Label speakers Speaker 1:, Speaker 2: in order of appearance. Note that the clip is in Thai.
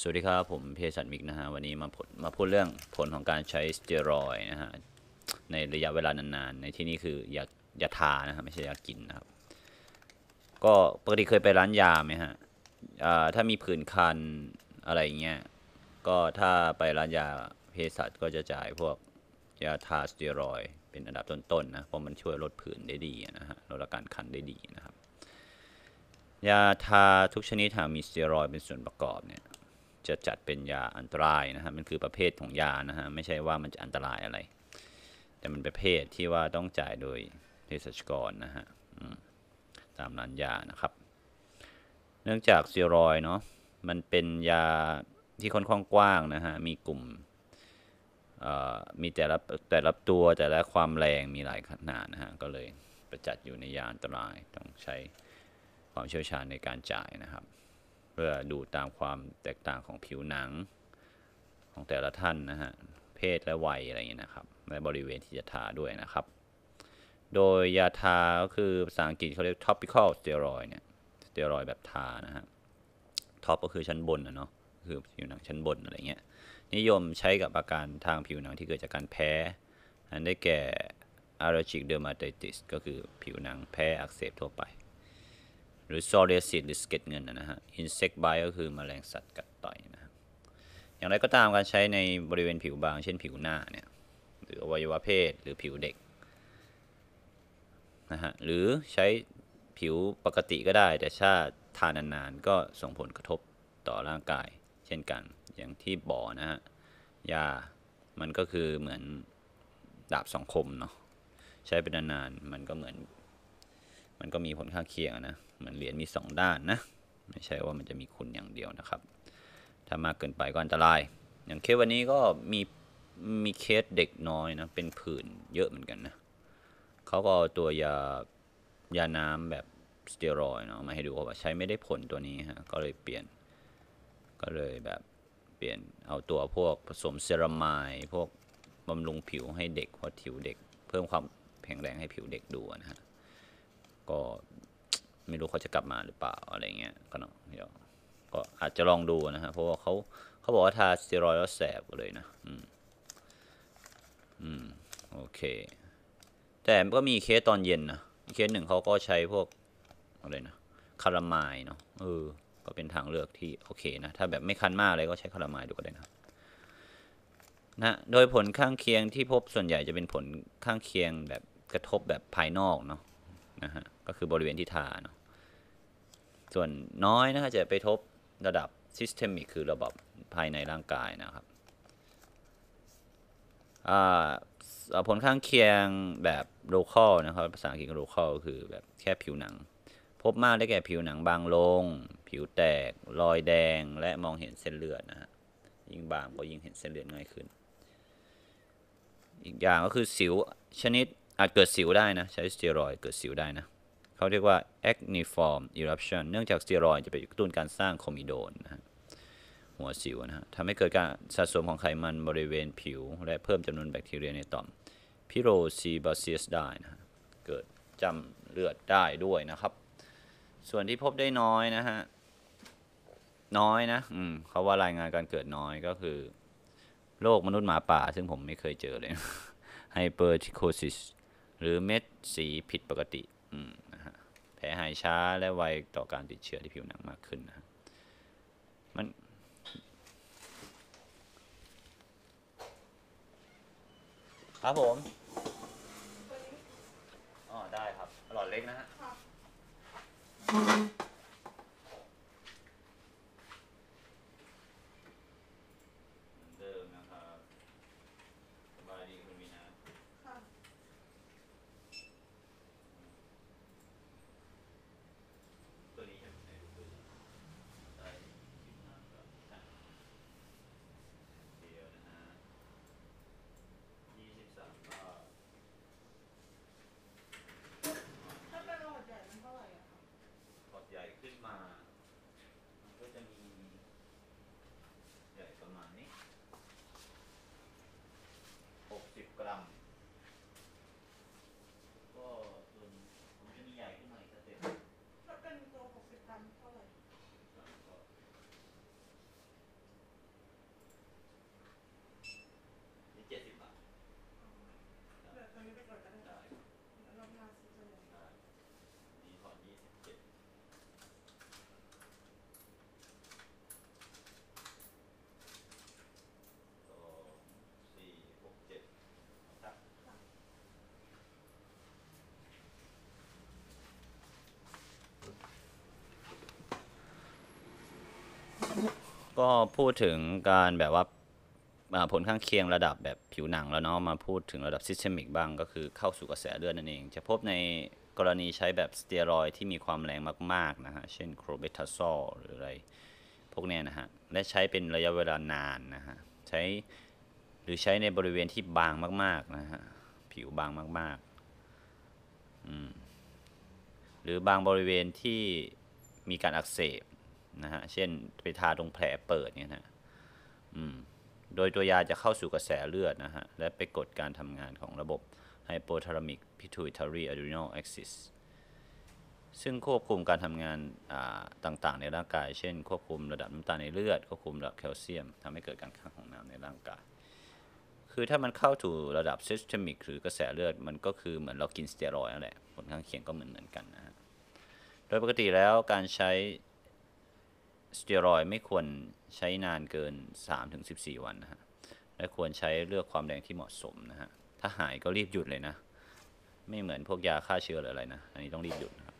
Speaker 1: สวัสดีครับ ผมเพศสัตมิกนะฮะวันนี้มามาพูดเรื่องผลของการใช้สเตียรอยนะฮะในระยะเวลานานๆ ในที่นี้คือยายาทานะครับไม่ใช่ยากินนะครับ ก็ปกติเคยไปร้านยาไหมฮะอ่าถ้ามีผื่นคันอะไรเงี้ยก็ถ้าไปร้านยาเภสัชก็จะจ่ายพวกยาทาสเตียรอยเป็นอันดับต้นๆนะเพราะมันช่วยลดผื่นได้ดีนะฮะลดอาการคันได้ดีนะครับ ยาทาทุกชนิดหากมีสเตียรอยเป็นส่วนประกอบเนี่ย จะจัดเป็นยาอันตรายนะฮะมันคือประเภทของยานะฮะไม่ใช่ว่ามันจะอันตรายอะไร แต่มันประเภทที่ว่าต้องจ่ายโดยเภสัชกรนะฮะตามร้านยานะครับ เนื่องจากสเตียรอยเนาะมันเป็นยาที่ค่อนข้างกว้างนะฮะมีกลุ่มมีแต่ละแต่ละตัวแต่ละความแรงมีหลายขนาดนะฮะก็เลยประจัดอยู่ในยาอันตรายต้องใช้ความเชี่ยวชาญในการจ่ายนะครับ เพื่อดูตามความแตกต่างของผิวหนังของแต่ละท่านนะฮะ เพศและวัยอะไรเงี้ยนะครับและบริเวณที่จะทาด้วยนะครับ โดยยาทาก็คือภาษาอังกฤษเขาเรียก topical steroid เนี่ยสเตียรอยแบบทานะฮะท็อปก็คือชั้นบนนะเนาะ คือผิวหนังชั้นบนอะไรเงี้ย นิยมใช้กับอาการทางผิวหนังที่เกิดจากการแพ้ อันได้แก่ allergic dermatitis ก็คือผิวหนังแพ้อักเสบทั่วไป หรือ psoriasis หรือสะเก็ดเงินนะฮะ insect bite ก็คือแมลงสัตว์กัดต่อยนะฮะอย่างไรก็ตามการใช้ในบริเวณผิวบาง เช่นผิวหน้าเนี่ยหรืออวัยวะเพศหรือผิวเด็กนะฮะหรือใช้ผิวปกติก็ได้ แต่ถ้าทานนานๆก็ส่งผลกระทบต่อร่างกาย เช่นกันอย่างที่บอกนะฮะยามันก็คือเหมือนดาบสองคมเนาะใช้เป็นนานๆมันก็เหมือน มันก็มีผลข้างเคียงนะเหมือนเหรียญมีสองด้านนะ ไม่ใช่ว่ามันจะมีคุณอย่างเดียวนะครับ ถ้ามากเกินไปก็อันตราย อย่างเคสวันนี้ก็มีมีเคสเด็กน้อยนะเป็นผื่นเยอะเหมือนกันนะเขาก็เอาตัวยายาน้ำแบบสเตียรอยเนาะมาให้ดูว่าใช้ไม่ได้ผลตัวนี้ฮะก็เลยเปลี่ยน ก็เลยแบบเปลี่ยนเอาตัวพวกผสมเซรามายพวกบำรุงผิวให้เด็กเพราะผิวเด็ก เพิ่มความแข็งแรงให้ผิวเด็กดูนะฮะ ก็ไม่รู้เขาจะกลับมาหรือเปล่าอะไรเงี้ยก็เนาะเดี๋ยวก็อาจจะลองดูนะฮะเพราะว่าเขาเขาบอกว่าทาสเตียรอยด์แล้วแสบเลยนะอืมอืมโอเค แต่ก็มีเคสตอนเย็นนะเคสหนึ่งเขาก็ใช้พวกอะไรนะคารามายเนาะเออ ก็เป็นทางเลือกที่โอเคนะ ถ้าแบบไม่คันมากเลยก็ใช้คารามายดูก็ได้นะนะ โดยผลข้างเคียงที่พบส่วนใหญ่จะเป็นผลข้างเคียงแบบกระทบแบบภายนอกเนาะ นะฮะก็คือบริเวณที่ทาเนาะส่วนน้อยนะฮะจะไปทบระดับ systemic คือระบบภายในร่างกายนะครับอ่าผลข้างเคียงแบบ local นะครับ ภาษาอังกฤษ local คือแบบแค่ผิวหนัง พบมากได้แก่ผิวหนังบางลง ผิวแตก รอยแดง และมองเห็นเส้นเลือดนะฮะ ยิ่งบางก็ยิ่งเห็นเส้นเลือดง่ายขึ้น อีกอย่างก็คือสิวชนิด อาจเกิดสิวได้นะ ใช้สเตียรอยเกิดสิวได้นะเขาเรียกว่า acneiform eruption เนื่องจากสเตียรอยจะไปกระตุ้นการสร้างโคมิโดนนะหัวสิวนะฮะทำให้เกิดการสะสมของไขมันบริเวณผิว และเพิ่มจำนวนแบคทีเรียในต่อม pilosebaceous ได้นะฮะเกิดจ้ำเลือดได้ด้วยนะครับ ส่วนที่พบได้น้อยนะฮะน้อยนะอืมเขาว่ารายงานการเกิดน้อยก็คือโรคมนุษย์หมาป่า ซึ่งผมไม่เคยเจอเลย hypertrichosis หรือเม็ดสีผิดปกตินะฮะแผลหายช้าและไวต่อการติดเชื้อที่ผิวหนังมากขึ้นนะฮะมันครับผมอ๋อได้ครับหลอดเล็กนะฮะ เหมือนเดิมนะครับสบายดีคุณมีนา ตัวนี้ใช่ไหมตัวนี้ได้สิบห้าครับอะเดียวนะฮะยี่สิบสามบาท
Speaker 2: ถ้าเป็นหลอดใหญ่มันเท่าไหร่อะคะ
Speaker 1: พอร์ตใหญ่ขึ้นมา มันก็จะมี ใหญ่ประมาณนี้ห กสิบกรัม ก็ส่วนผมจะมีใหญ่ขึ้นมาอีกสเต็ป
Speaker 2: ถ้าเป็นตัว60กรัมเท่าไหร่
Speaker 1: ก็ ก็พูดถึงการแบบว่าผลข้างเคียงระดับแบบผิวหนังแล้วเนาะมาพูดถึงระดับ systemic บ้างก็คือเข้าสู่กระแสเลือดนั่นเอง จะพบในกรณีใช้แบบสเตียรอยด์ที่มีความแรงมากๆนะฮะ เช่น clobetasol หรืออะไรพวกเนี้ยนะฮะ และใช้เป็นระยะเวลานานนะฮะ ใช้หรือใช้ในบริเวณที่บางมากๆนะฮะ ผิวบางมากๆ อืม หรือบางบริเวณที่มีการอักเสบ นะฮะ เช่นไปทาตรงแผลเปิดเนี่ยนะอืมโดยตัวยาจะเข้าสู่กระแสเลือดนะฮะ และไปกดการทำงานของระบบ hypothalamic pituitary adrenal axis ซึ่งควบคุมการทำงานต่างๆ ในร่างกาย เช่น ควบคุมระดับน้ำตาลในเลือด ควบคุมระดับแคลเซียมทำให้เกิดการขังของน้ำในร่างกาย คือถ้ามันเข้าสู่ระดับ systemic หรือกระแสเลือด มันก็คือเหมือนเรากินสเตียรอยด์นั่นแหละ ผลข้างเคียงก็เหมือนเหมือนกันนะฮะ โดยปกติแล้วการใช้ สเตียรอยไม่ควรใช้นานเกิน 3-14 วันนะฮะ และควรใช้เลือกความแรงที่เหมาะสมนะฮะ ถ้าหายก็รีบหยุดเลยนะ ไม่เหมือนพวกยาฆ่าเชื้อหรืออะไรนะ อันนี้ต้องรีบหยุดนะ